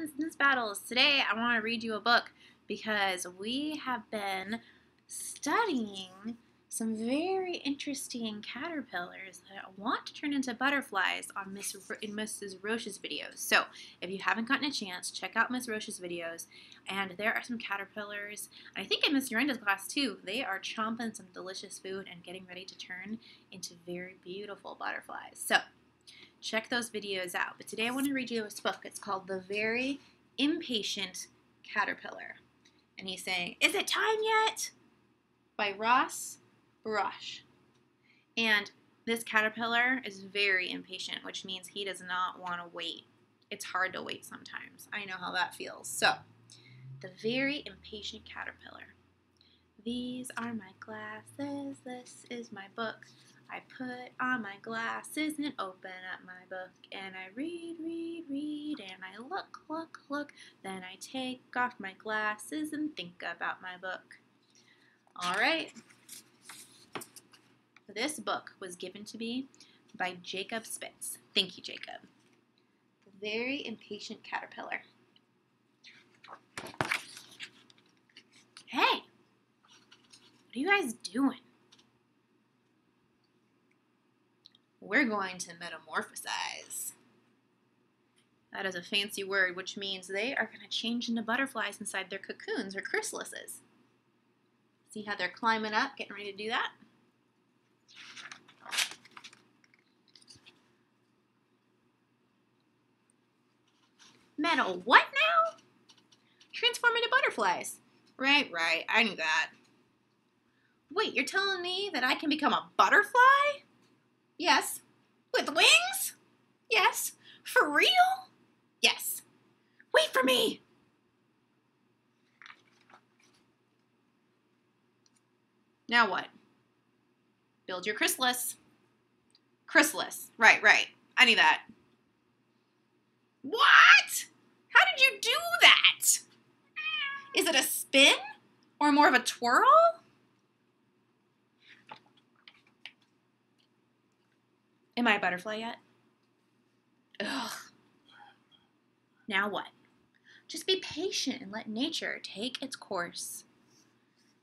Resistance Battles. Today I want to read you a book because we have been studying some very interesting caterpillars that want to turn into butterflies on Miss in Mrs. Roche's videos. So if you haven't gotten a chance, check out Miss Roche's videos. And there are some caterpillars. I think in Miss Yoranda's class too. They are chomping some delicious food and getting ready to turn into very beautiful butterflies. So check those videos out. But today I want to read you this book. It's called The Very Impatient Caterpillar. And he's saying, Is it time yet? By Ross Burach. And this caterpillar is very impatient, which means he does not want to wait. It's hard to wait sometimes. I know how that feels. So, The Very Impatient Caterpillar. These are my glasses. This is my book. I put on my glasses and open up my book and I read, read, read, and I look, look, look. Then I take off my glasses and think about my book. All right. This book was given to me by Jacob Spitz. Thank you, Jacob. Very Impatient Caterpillar. Hey, what are you guys doing? We're going to metamorphosize. That is a fancy word, which means they are going to change into butterflies inside their cocoons or chrysalises. See how they're climbing up, getting ready to do that? Metal, what now? Transform into butterflies. Right, right, I knew that. Wait, you're telling me that I can become a butterfly? Yes. With wings? Yes. For real? Yes. Wait for me. Now what? Build your chrysalis. Chrysalis. Right, right. I need that. What? How did you do that? Is it a spin or more of a twirl? Am I a butterfly yet? Ugh. Now what? Just be patient and let nature take its course.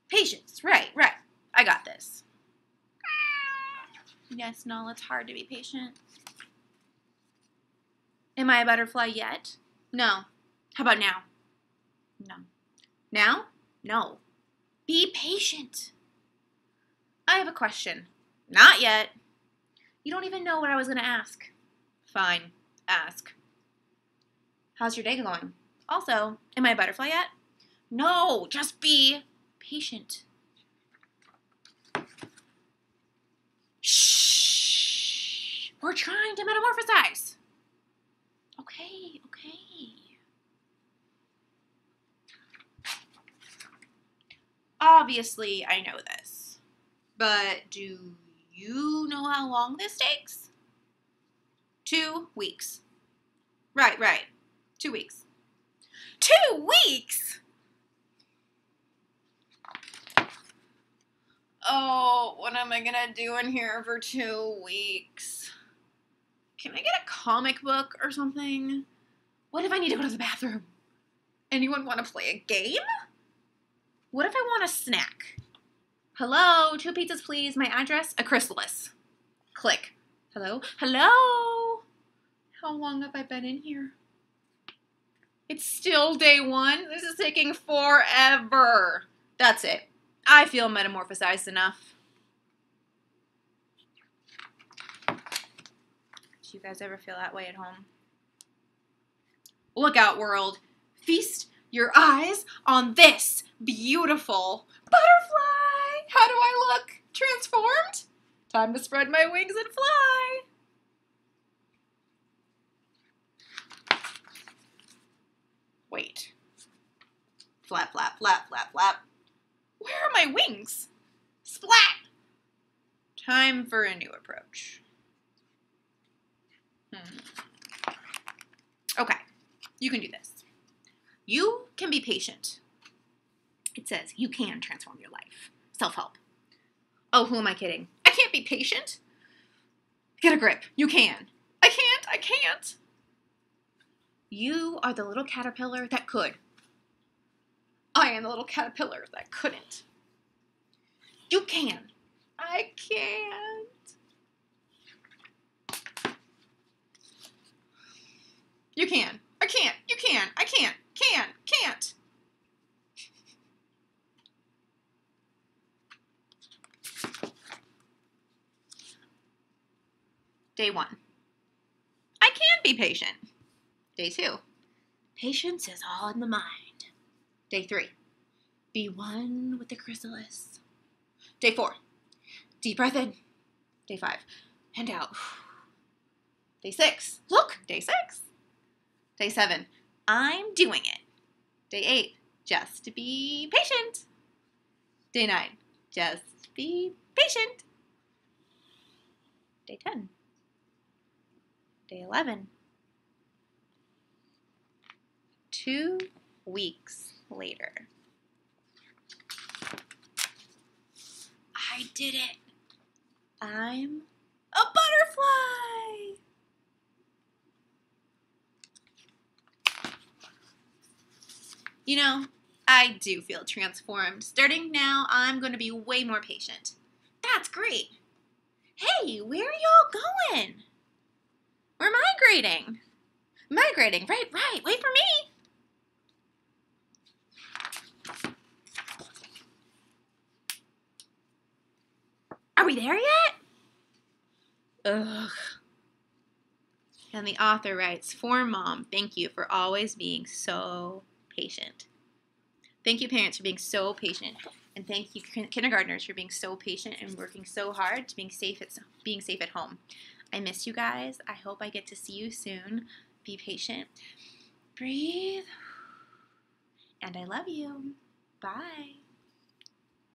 Patience, right, right. I got this. Yes, no, it's hard to be patient. Am I a butterfly yet? No. How about now? No. Now? No. Be patient. I have a question. Not yet. You don't even know what I was going to ask. Fine, ask. How's your day going? Also, am I a butterfly yet? No, just be patient. Shh. We're trying to metamorphosize. Okay, okay. Obviously, I know this. But do you know how long this takes? Two weeks. Right, right. Two weeks. Two weeks? Oh, what am I gonna do in here for two weeks? Can I get a comic book or something? What if I need to go to the bathroom? Anyone want to play a game? What if I want a snack? Hello, two pizzas, please. My address, a chrysalis. Click. Hello? Hello? How long have I been in here? It's still day one. This is taking forever. That's it. I feel metamorphosized enough. Do you guys ever feel that way at home? Look out, world. Feast your eyes on this beautiful butterfly. How do I look? Transformed? Time to spread my wings and fly. Wait. Flap, flap, flap, flap, flap. Where are my wings? Splat! Time for a new approach. Hmm. Okay, you can do this. You can be patient. It says you can transform your life. Self help. Oh, who am I kidding? I can't be patient. Get a grip. You can. I can't. I can't. You are the little caterpillar that could. I am the little caterpillar that couldn't. You can. I can't. You can. I can't. You can. I can't. Can. Can't. Day one. I can be patient. Day two. Patience is all in the mind. Day three. Be one with the chrysalis. Day four. Deep breath in. Day five. And out. Day six. Look, day six. Day seven. I'm doing it. Day eight. Just be patient. Day nine. Just be patient. Day 10. Day 11. Two weeks later. I did it. I'm a butterfly. You know, I do feel transformed. Starting now, I'm going to be way more patient. That's great. Hey, where are y'all going? We're migrating. Migrating, right, right. Wait for me. Are we there yet? Ugh. And the author writes For mom, thank you for always being so patient. Thank you, parents, for being so patient. And thank you, kindergartners, for being so patient and working so hard to being safe at being safe at home. I miss you guys. I hope I get to see you soon. Be patient. Breathe. And I love you. Bye.